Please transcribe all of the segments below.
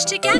much together.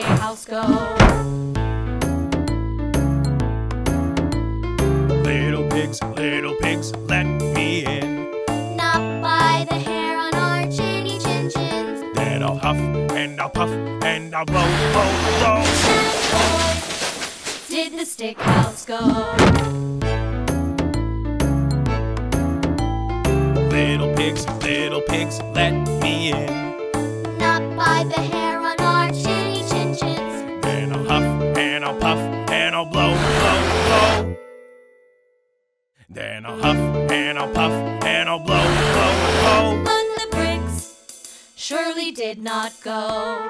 house go. Little pigs, little pigs, let me in. Not by the hair on our chinny chin chins. Then I'll huff and I'll puff and I'll blow, blow, blow. Boy, did the stick house go? Little pigs, little pigs, let me in. Not by the hair. And I'll huff and I'll puff and I'll blow, blow, blow. But the bricks surely did not go.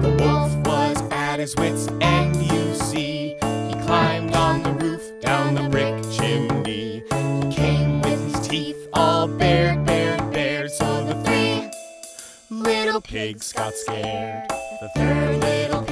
The wolf was at his wits' end, you see. He climbed on the roof down the brick chimney. He came with his teeth all bare, bare, bare. So the three little pigs got scared. The third little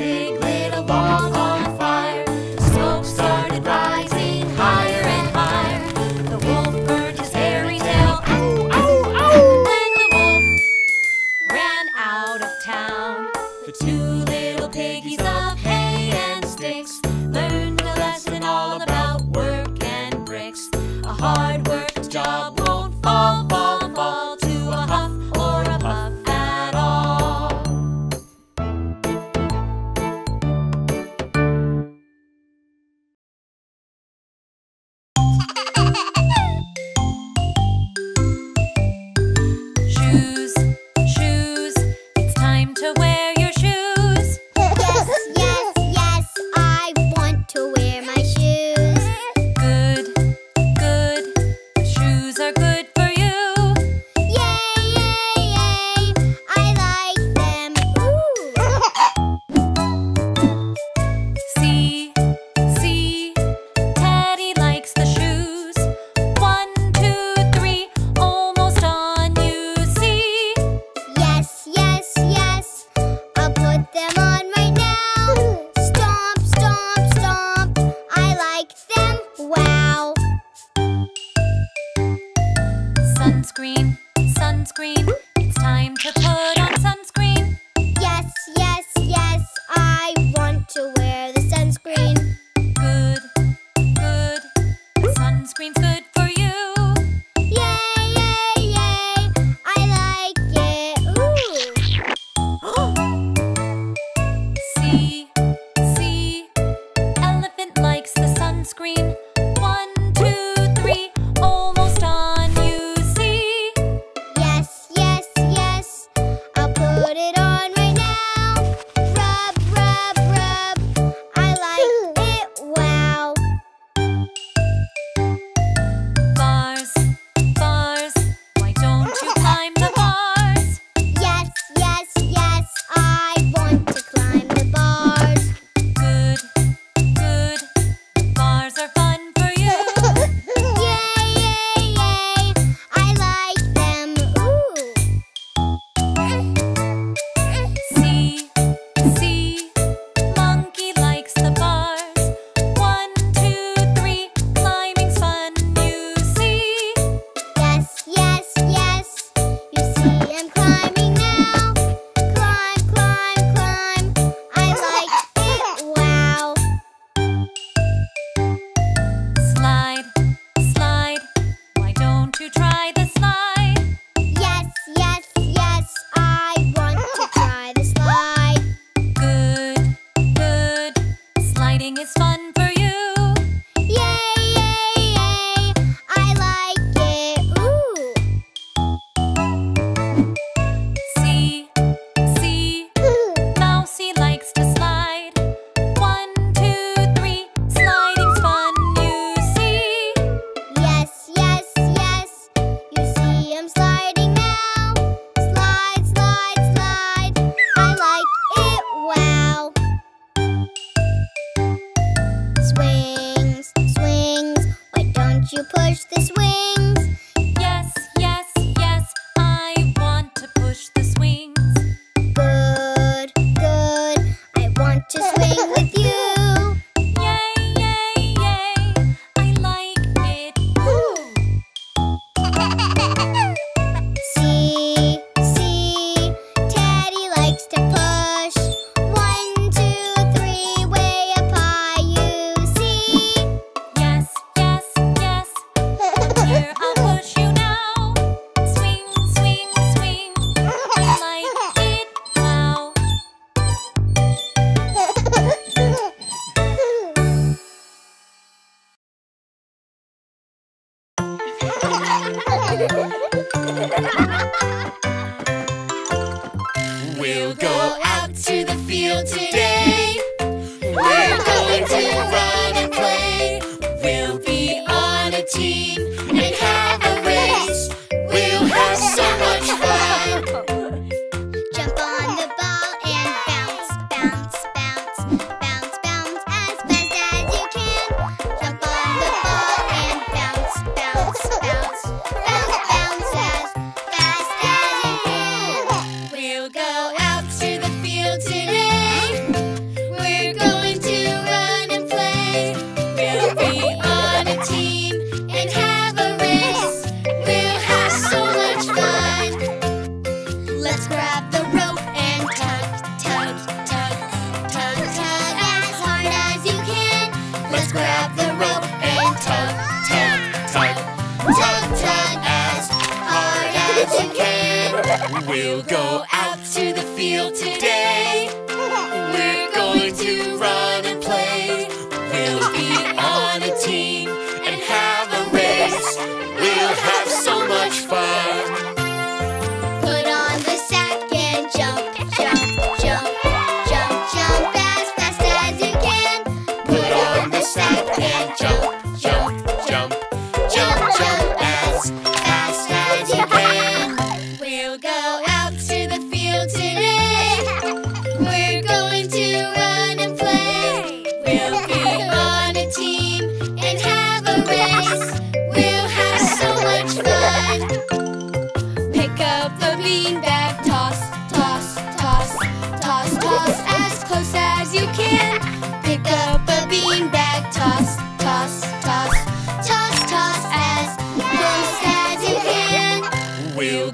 We'll go out to the field today. We're going to run.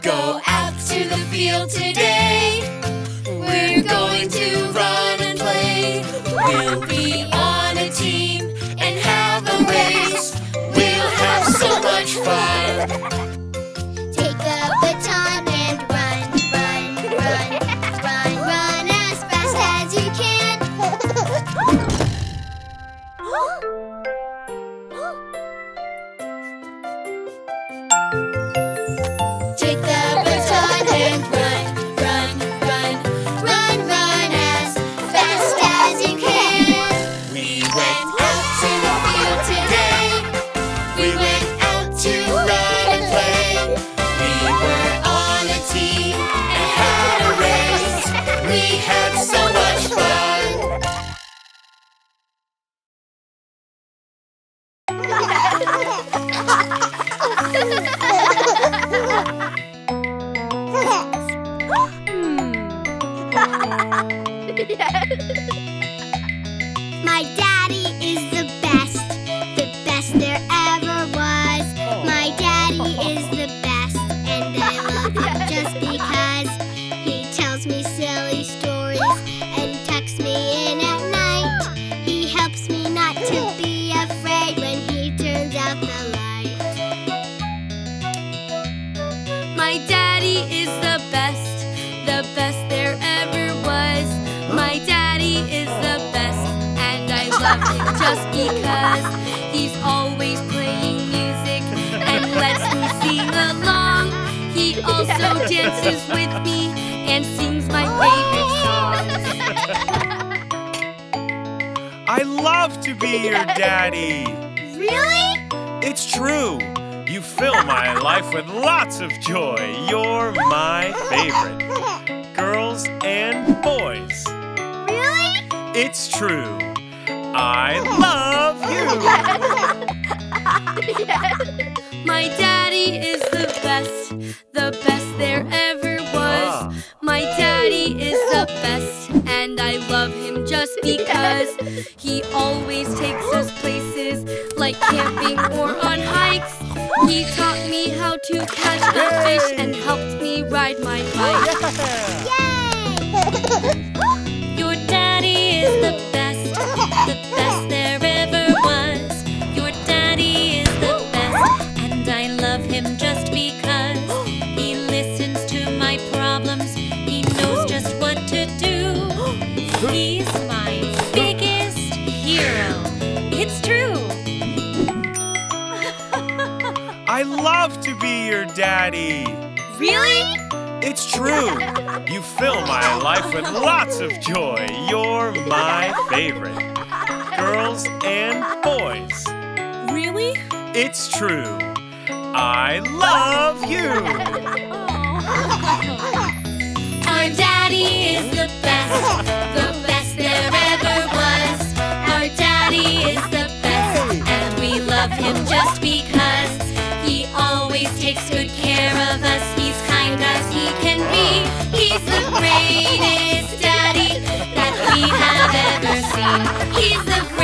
Go out to the field today. We're going to run and play. We'll be on a team and have a race. We'll have so much fun. It's true. I love you. My daddy is the best, the best there ever was. Ah. My daddy is the best, and I love him just because he always takes us places like camping or on hikes. He taught me how to catch the fish and helped me ride my bike. true. You fill my life with lots of joy. You're my favorite. Girls and boys. Really? It's true. I love you. Our daddy is the best, the best there ever was. Our daddy is the best, and we love him just because. He's the greatest.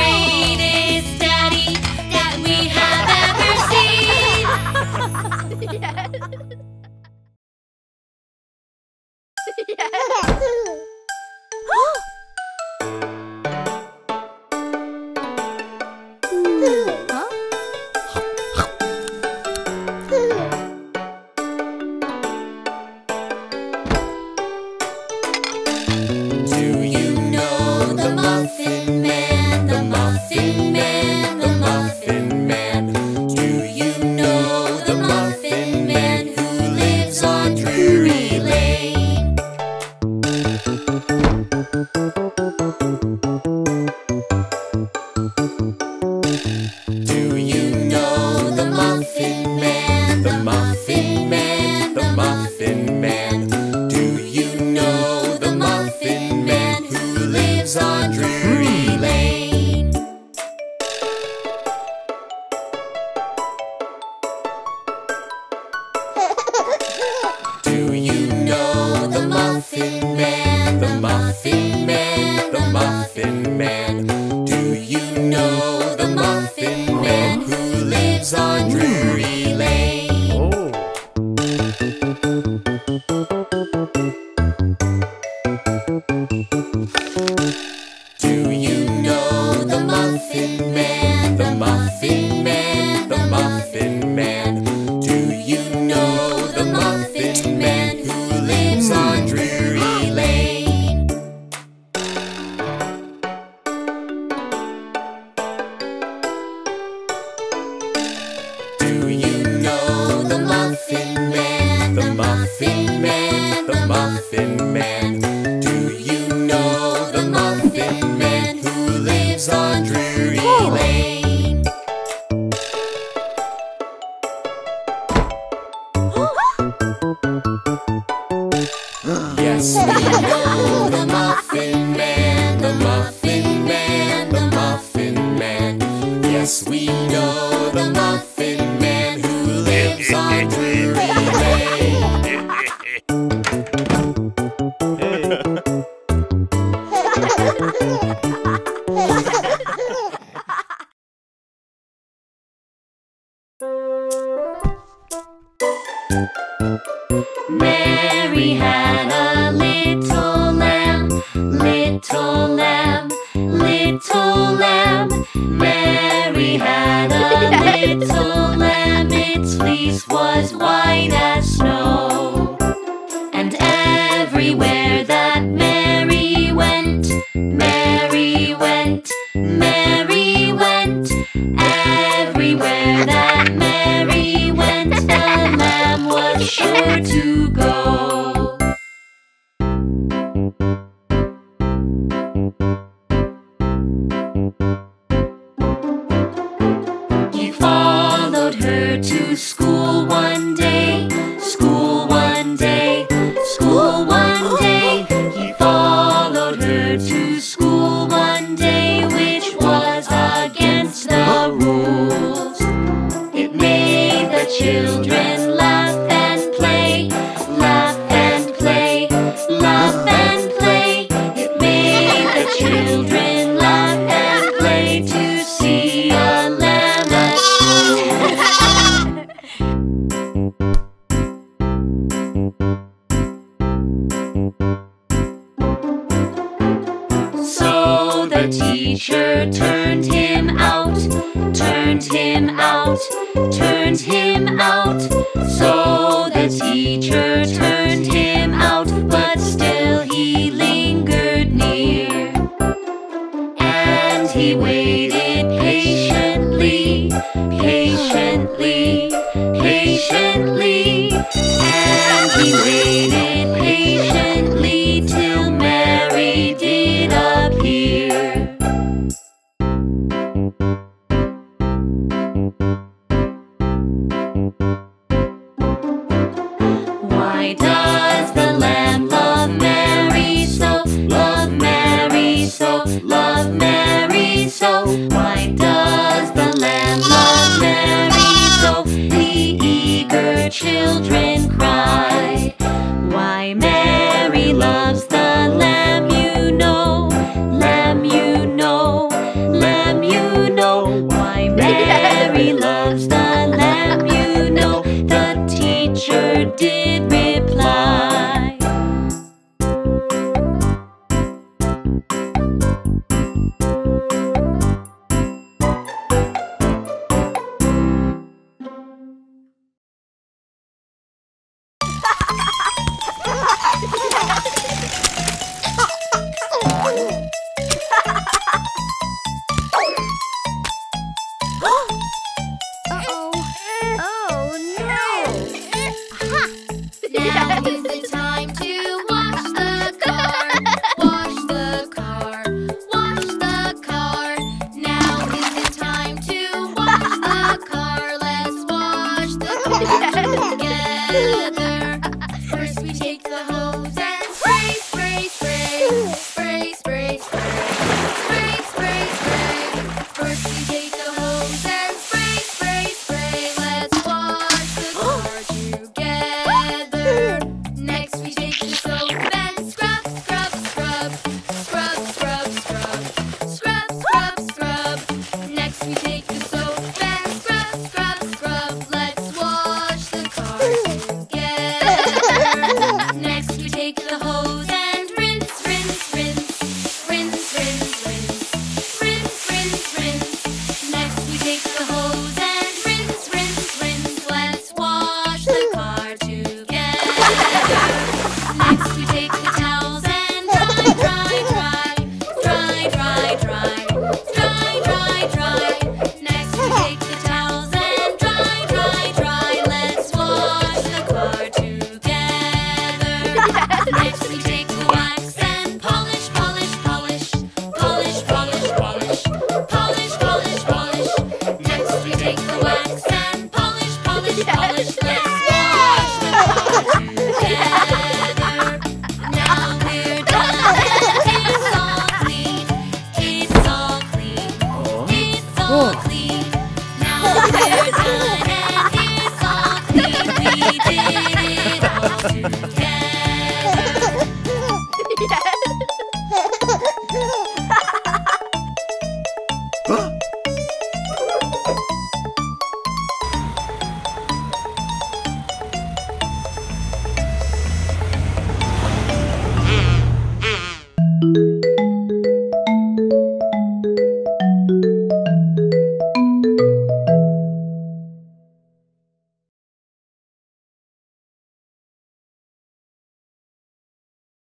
my dog.